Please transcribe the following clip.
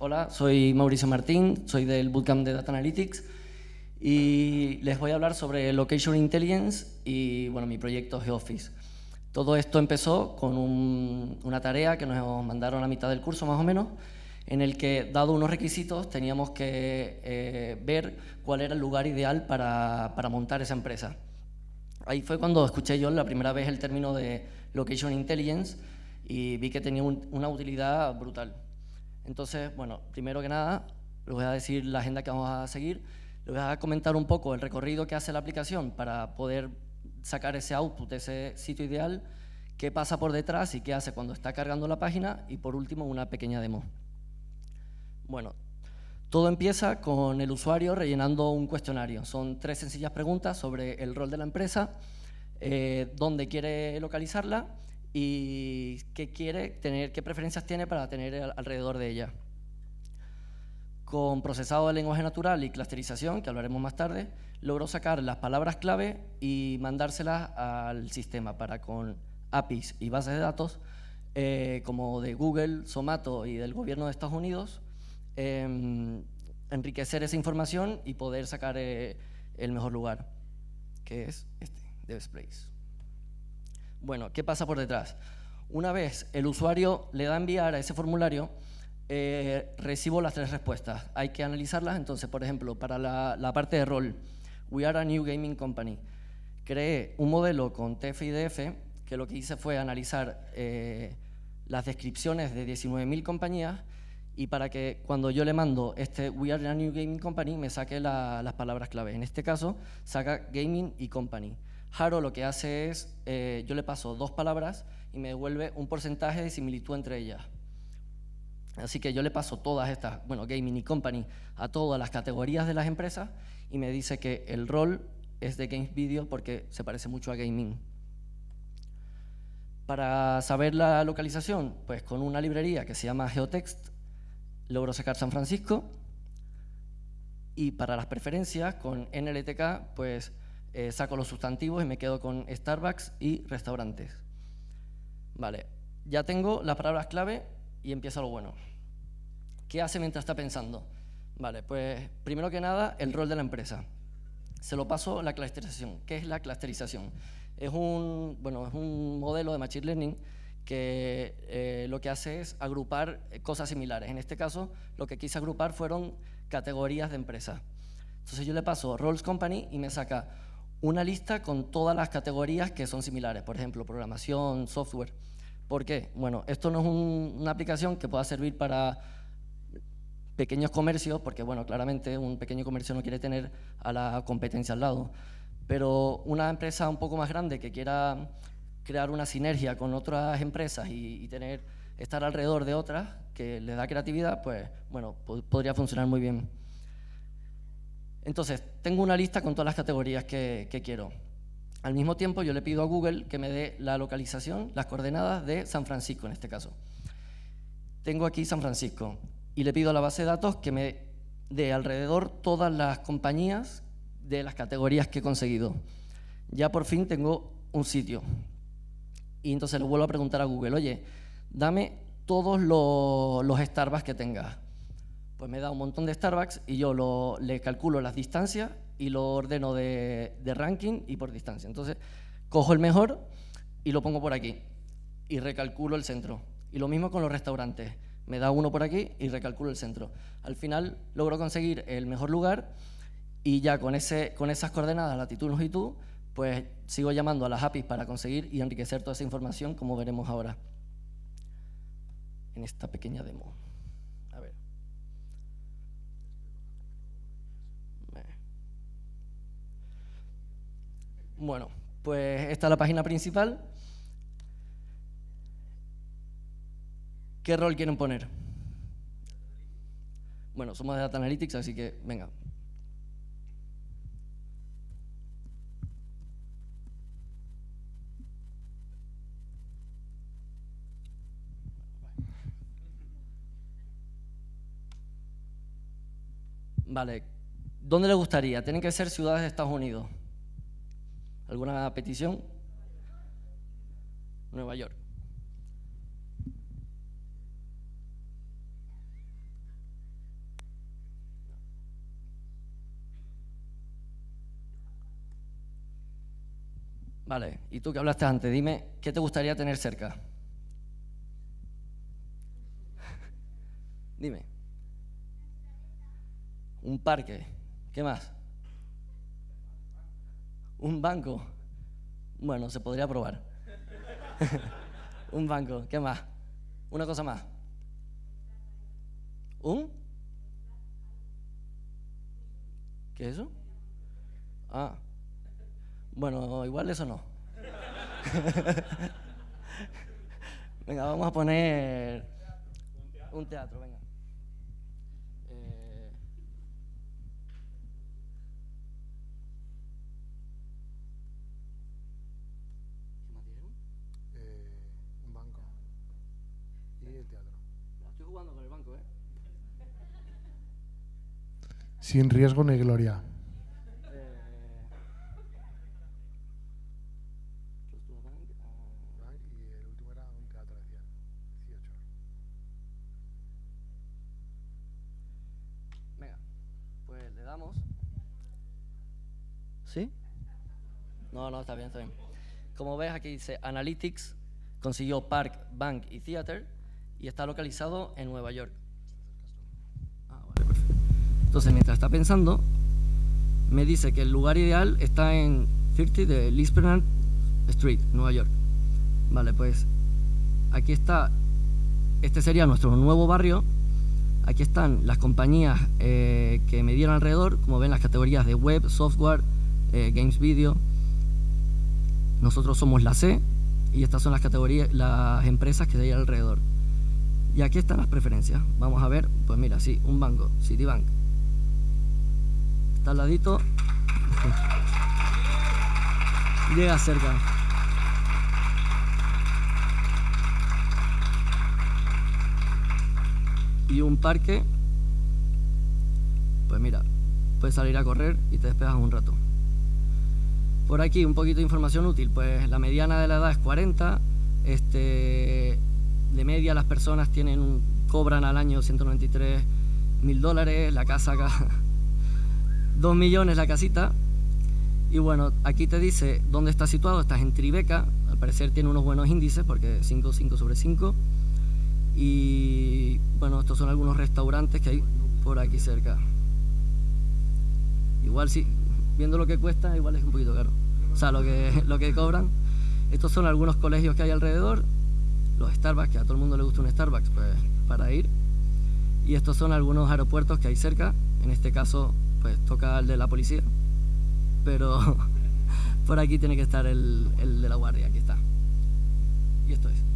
Hola, soy Mauricio Martín, soy del Bootcamp de Data Analytics y les voy a hablar sobre Location Intelligence y bueno, mi proyecto GeoOffice. Todo esto empezó con una tarea que nos mandaron a mitad del curso más o menos, en el que, dado unos requisitos, teníamos que eh, ver cuál era el lugar ideal para, para montar esa empresa. Ahí fue cuando escuché yo la primera vez el término de Location Intelligence y vi que tenía una utilidad brutal. Entonces, bueno, primero que nada, les voy a decir la agenda que vamos a seguir. Les voy a comentar un poco el recorrido que hace la aplicación para poder sacar ese output, ese sitio ideal, qué pasa por detrás y qué hace cuando está cargando la página y por último una pequeña demo. Bueno, todo empieza con el usuario rellenando un cuestionario. Son tres sencillas preguntas sobre el rol de la empresa, eh, dónde quiere localizarla y qué quiere tener, qué preferencias tiene para tener alrededor de ella. Con procesado de lenguaje natural y clusterización, que hablaremos más tarde, logró sacar las palabras clave y mandárselas al sistema para con APIs y bases de datos eh, como de Google, Somato y del gobierno de Estados Unidos, em, enriquecer esa información y poder sacar eh, el mejor lugar, que es este, DevSpace. Bueno, ¿qué pasa por detrás? Una vez el usuario le da enviar a ese formulario, eh, recibo las tres respuestas. Hay que analizarlas, entonces, por ejemplo, para la, parte de rol, We are a new gaming company. Creé un modelo con TF y DF que lo que hice fue analizar eh, las descripciones de 19.000 compañías y para que cuando yo le mando este We are a new gaming company me saque las palabras clave. En este caso, saca gaming y company. Haro lo que hace es, eh, yo le paso dos palabras y me devuelve un porcentaje de similitud entre ellas. Así que yo le paso todas estas, bueno, gaming y company, a todas las categorías de las empresas y me dice que el rol es de Games Video porque se parece mucho a gaming. Para saber la localización, pues con una librería que se llama Geotext, logro sacar San Francisco. Y para las preferencias, con NLTK, pues eh, saco los sustantivos y me quedo con Starbucks y restaurantes. Vale, ya tengo las palabras clave y empieza lo bueno. ¿Qué hace mientras está pensando? Vale, pues primero que nada, el rol de la empresa. Se lo paso la clusterización. ¿Qué es la clusterización? Es un, bueno, es un modelo de Machine Learning que eh, lo que hace es agrupar cosas similares. En este caso, lo que quise agrupar fueron categorías de empresa. Entonces yo le paso Roles Company y me saca una lista con todas las categorías que son similares, por ejemplo, programación, software. ¿Por qué? Bueno, esto no es una aplicación que pueda servir para pequeños comercios, porque bueno, claramente un pequeño comercio no quiere tener a la competencia al lado, pero una empresa un poco más grande que quiera crear una sinergia con otras empresas y, tener, estar alrededor de otras que le da creatividad, pues bueno, podría funcionar muy bien. Entonces, tengo una lista con todas las categorías que, quiero. Al mismo tiempo, yo le pido a Google que me dé la localización, las coordenadas de San Francisco en este caso. Tengo aquí San Francisco y le pido a la base de datos que me dé alrededor todas las compañías de las categorías que he conseguido. Ya por fin tengo un sitio. Y entonces le vuelvo a preguntar a Google, oye, dame todos los, los Starbucks que tengas pues me da un montón de Starbucks y yo lo, le calculo las distancias y lo ordeno de, ranking y por distancia. Entonces, cojo el mejor y lo pongo por aquí y recalculo el centro. Y lo mismo con los restaurantes. Me da uno por aquí y recalculo el centro. Al final logro conseguir el mejor lugar y ya con, ese, con esas coordenadas, latitud, longitud, pues sigo llamando a las APIs para conseguir y enriquecer toda esa información, como veremos ahora en esta pequeña demo. Bueno, pues esta es la página principal. ¿Qué rol quieren poner? Bueno, somos de Data Analytics, así que venga. Vale, ¿dónde le gustaría? Tienen que ser ciudades de Estados Unidos. ¿Alguna petición? Nueva York. Vale, y tú que hablaste antes, dime, ¿qué te gustaría tener cerca? dime. Un parque. ¿Qué más? Un banco. Bueno, se podría probar. un banco. ¿Qué más? Una cosa más. ¿Un? ¿Qué es eso? Ah. Bueno, igual eso no. venga, vamos a poner un teatro, venga. Teatro. Estoy jugando con el banco, ¿eh? Sin riesgo ni gloria. Close to a bank, Bank, Y el último era un teatro, decía. 18. Venga, le damos. ¿Sí? No, no, está bien, está bien. Como ves, aquí dice Analytics, consiguió Park, Bank y Theater y está localizado en Nueva York. Ah. Entonces, mientras está pensando, me dice que el lugar ideal está en 30 de Lisbon Street, Nueva York. Vale, pues aquí está, este sería nuestro nuevo barrio. Aquí están las compañías eh, que me dieron alrededor, como ven las categorías de web, software, eh, games video. Nosotros somos la C y estas son las categorías, las empresas que hay alrededor. Y aquí están las preferencias. Vamos a ver, pues mira, sí, un banco, Citibank. Está al ladito. Llega cerca. Y un parque, pues mira, puedes salir a correr y te despejas un rato. Por aquí un poquito de información útil, pues la mediana de la edad es 40, este, de media las personas tienen un- cobran al año 193 mil dólares, la casa acá 2 millones la casita. Y bueno, aquí te dice dónde está situado, estás en Tribeca, al parecer tiene unos buenos índices porque 5, 5 sobre 5. Y bueno, estos son algunos restaurantes que hay por aquí cerca. Igual sí, viendo lo que cuesta, igual es un poquito caro. O sea, lo que, lo que cobran. Estos son algunos colegios que hay alrededor. Los Starbucks, que a todo el mundo le gusta un Starbucks, pues para ir. Y estos son algunos aeropuertos que hay cerca. En este caso, pues toca el de la policía. Pero por aquí tiene que estar el, el de la guardia, aquí está. Y esto es.